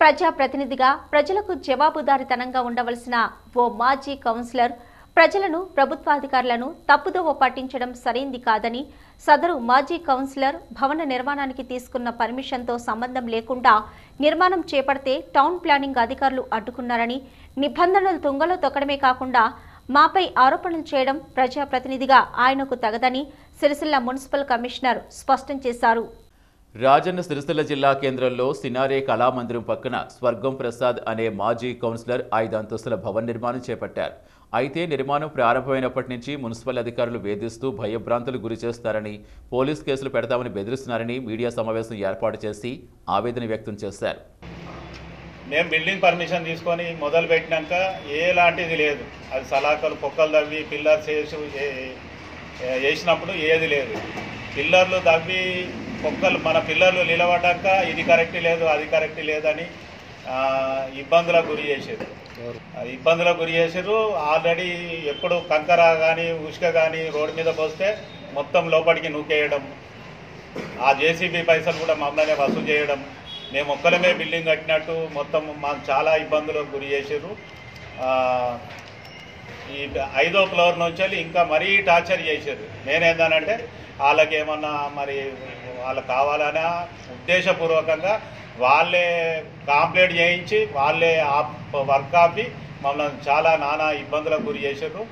ప్రజాప్రతినిధిగా ప్రజలకు జవాబుదారితనంగా ఉండవలసిన ఓ మాజీ కౌన్సిలర్ ప్రజలను ప్రభుత్వాధికారులను తప్పుదోవ పట్టించడం సరైంది కాదని సదరు మాజీ కౌన్సిలర్ భవన నిర్మాణానికి తీసుకున్న పర్మిషన్తో సంబంధం లేకుండా నిర్మాణం చేపడితే టౌన్ ప్లానింగ్ అధికారులు అడ్డుకున్నారని నిబంధనలు తుంగలో తొక్కడమే కాకుండా మాపై ఆరోపణలు చేయడం ప్రజాప్రతినిధిగా ఆయనకు తగదని సిరిసిల్ల మున్సిపల్ కమిషనర్ స్పష్టం చేశారు. రాజన్న సిరిసిల్ల జిల్లా కేంద్రంలో సినారే కళామందిరం పక్కన స్వర్గం ప్రసాద్ అనే మాజీ కౌన్సిలర్ ఐదు అంతస్తుల భవన్ నిర్మాణం చేపట్టారు. అయితే నిర్మాణం ప్రారంభమైనప్పటి నుంచి మున్సిపల్ అధికారులు వేధిస్తూ భయభ్రాంతులు గురి చేస్తారని పోలీస్ కేసులు పెడతామని బెదిరిస్తున్నారని మీడియా సమావేశం ఏర్పాటు చేసి ఆవేదన వ్యక్తం చేశారు. మేము బిల్డింగ్ పర్మిషన్ తీసుకొని మొదలు పెట్టినాక ఏలాంటిది లేదు. అది సలాకలు పొక్కలు తవ్వి పిల్లర్స్ వేసి వేసినప్పుడు ఏది లేదు. పిల్లర్లు తవ్వి పొక్కలు మన పిల్లలు నిలబడ్డాక ఇది కరెక్ట్ లేదు అది కరెక్ట్ లేదని ఇబ్బందులకు గురి చేసేది. ఇబ్బందులకు గురి చేసారు ఆల్రెడీ ఎప్పుడు కంకర కానీ ఉష్క కానీ రోడ్డు మీద పోస్తే మొత్తం లోపలికి నూకేయడం. ఆ జేసీబీ పైసలు కూడా మమ్మల్ని వసూలు చేయడం. మేము ఒక్కలమే బిల్డింగ్ కట్టినట్టు మొత్తం మాకు చాలా ఇబ్బందులకు గురి చేసారు ఈ ఐదో ఫ్లోర్ నుంచి వెళ్ళి ఇంకా మరీ టార్చర్ చేశారు నేనేందానంటే వాళ్ళకి ఏమన్నా మరి వాళ్ళకి కావాలనే ఉద్దేశపూర్వకంగా వాళ్ళే కాంప్లైంట్ చేయించి వాళ్ళే వర్క్ ఆపి మమ్మల్ని చాలా నానా ఇబ్బందులకు గురి చేశారు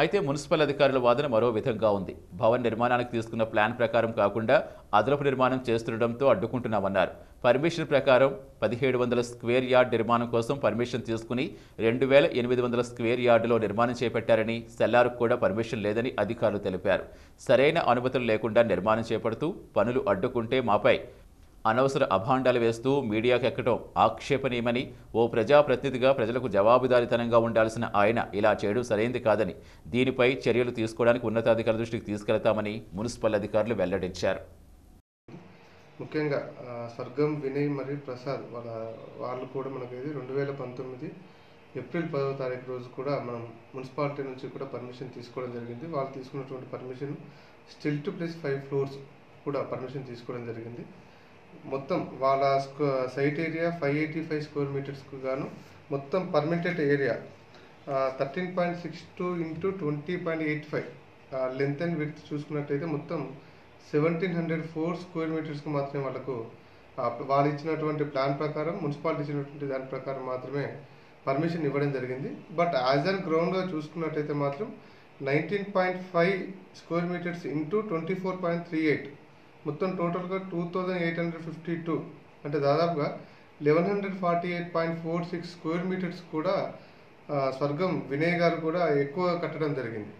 అయితే మున్సిపల్ అధికారుల వాదన మరో విధంగా ఉంది. భవన్ నిర్మాణానికి తీసుకున్న ప్లాన్ ప్రకారం కాకుండా అదనపు నిర్మాణం చేస్తుండటంతో అడ్డుకుంటున్నామన్నారు. పర్మిషన్ ప్రకారం పదిహేడు వందల స్క్వేర్ యార్డ్ నిర్మాణం కోసం పర్మిషన్ తీసుకుని రెండు వేల ఎనిమిది వందల స్క్వేర్ యార్డులో నిర్మాణం చేపట్టారని సెల్లార్కు కూడా పర్మిషన్ లేదని అధికారులు తెలిపారు. సరైన అనుమతులు లేకుండా నిర్మాణం చేపడుతూ పనులు అడ్డుకుంటే మాపై అనవసర అభాండాలు వేస్తూ మీడియాకు ఎక్కడం ఆక్షేపణీయమని ఓ ప్రజాప్రతినిధిగా ప్రజలకు జవాబుదారితనంగా ఉండాల్సిన ఆయన ఇలా చేయడం సరైంది కాదని దీనిపై చర్యలు తీసుకోవడానికి ఉన్నతాధికారుల దృష్టికి తీసుకెళ్తామని మున్సిపల్ అధికారులు వెల్లడించారు. ముఖ్యంగా స్వర్గం వినయ్ మరియు ప్రసాద్ వాళ్ళ వాళ్ళు కూడా మనకి రెండు వేల పంతొమ్మిది ఏప్రిల్ పదవ తారీఖు రోజు కూడా మనం మున్సిపాలిటీ నుంచి కూడా పర్మిషన్ తీసుకోవడం జరిగింది. వాళ్ళు తీసుకున్నటువంటి permission stilt two plus five floors కూడా పర్మిషన్ తీసుకోవడం జరిగింది. మొత్తం వాళ్ళ site area five eighty five square మీటర్స్కు గాను మొత్తం permitted area. Thirteen point six two into twenty point eight five. Length and width చూసుకున్నట్టయితే మొత్తం సెవెంటీన్ హండ్రెడ్ ఫోర్ స్క్వేర్ మీటర్స్కి మాత్రమే వాళ్ళకు వాళ్ళు ఇచ్చినటువంటి ప్లాన్ ప్రకారం మున్సిపాలిటీ ఇచ్చినటువంటి దాని ప్రకారం మాత్రమే పర్మిషన్ ఇవ్వడం జరిగింది. బట్ యాజ్ అన్ గ్రౌండ్గా చూసుకున్నట్టయితే మాత్రం nineteen point five square metres into twenty four point three eight. మొత్తం టోటల్గా two thousand eight hundred fifty two. అంటే దాదాపుగా eleven hundred forty eight point four six square metres కూడా స్వర్గం వినయ్ గారు కూడా ఎక్కువ కట్టడం జరిగింది.